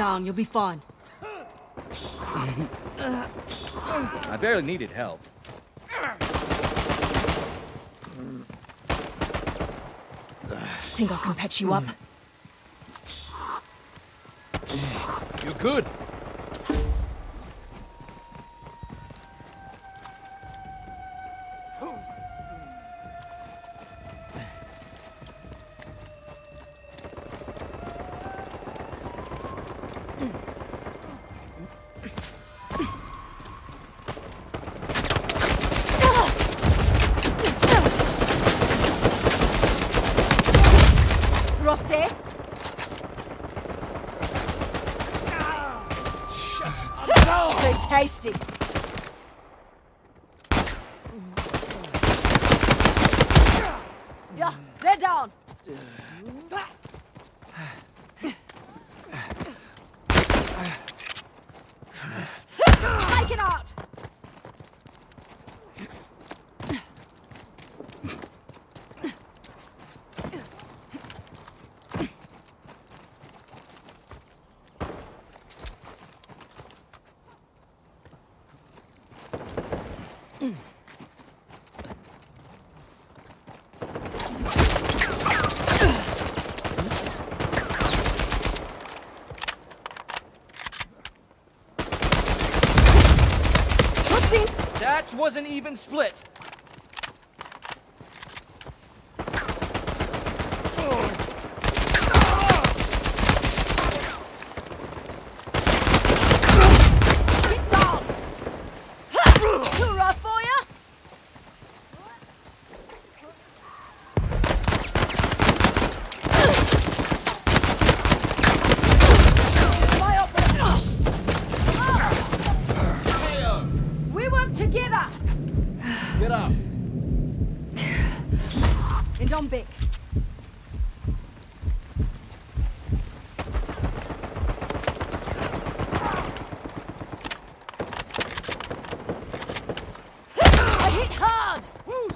down. You'll be fine. I barely needed help. Think I can patch you up? You're good. Rough day? Very tasty. Yeah, they're down. That was an even split.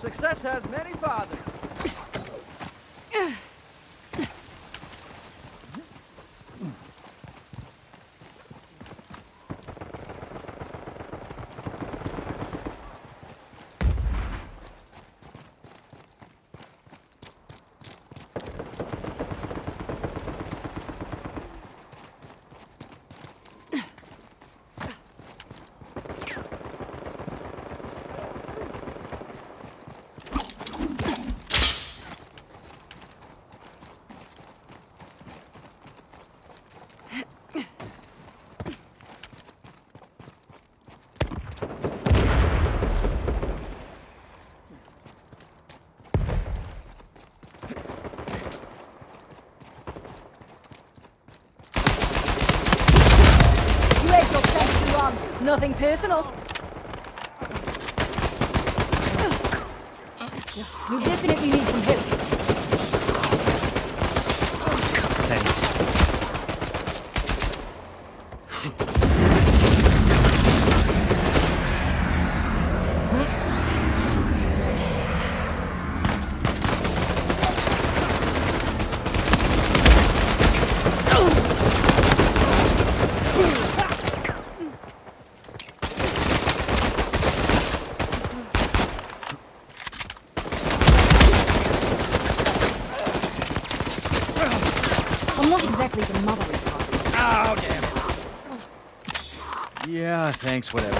Success has many fathers. Nothing personal. You definitely need some help. Thanks. I'm not exactly the mother retard. Oh, damn. Yeah, thanks, whatever.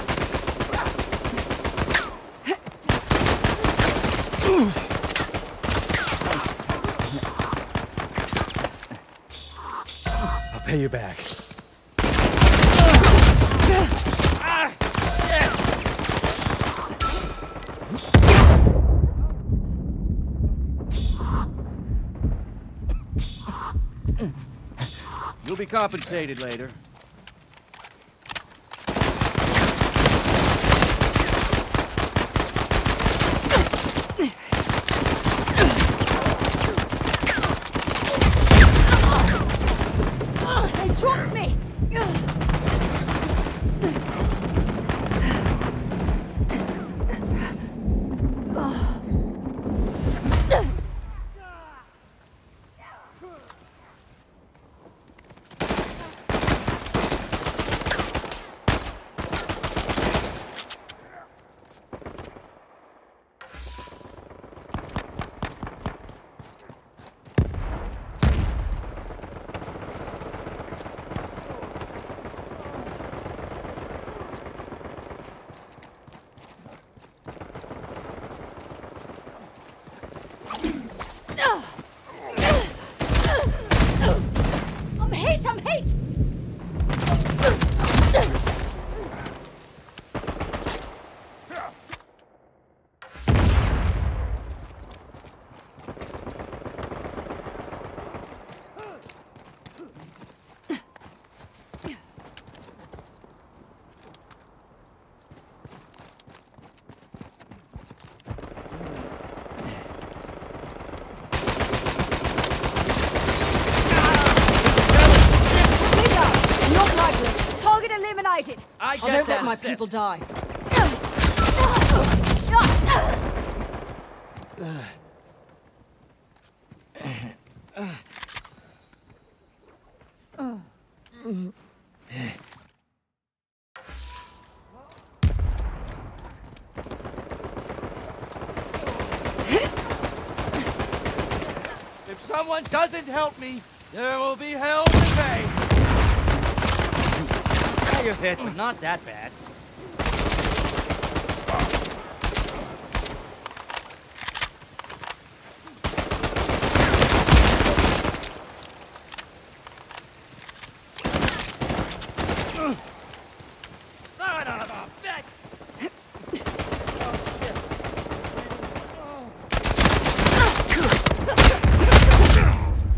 I'll pay you back. You'll be compensated later. Ah, they dropped me. I'm hit, I'm hit! Bigger! Not likely. Target eliminated. I I get don't that let my people die. If someone doesn't help me, there will be hell to pay. You're hit, but not that bad.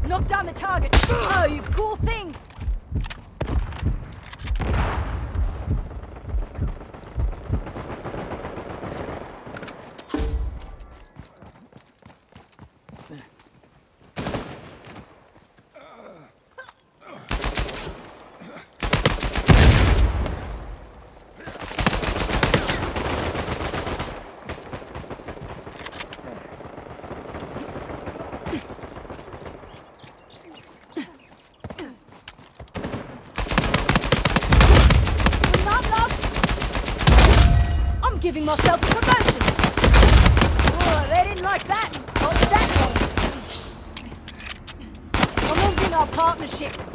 Knock down the target. Oh, you cool thing. Not love. I'm giving myself a promotion. Oh, they didn't like that. Not that. I'm ending our partnership.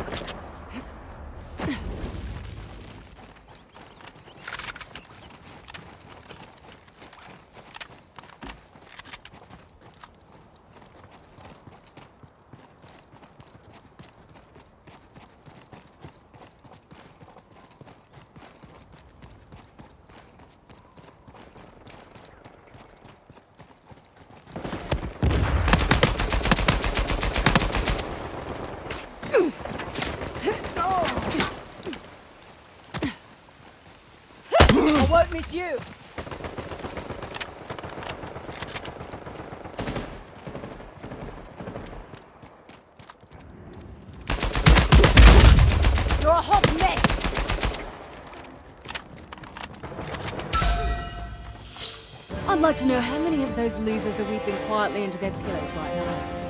I won't miss you. You're a hot mess. I'd like to know how many of those losers are weeping quietly into their pillows right now.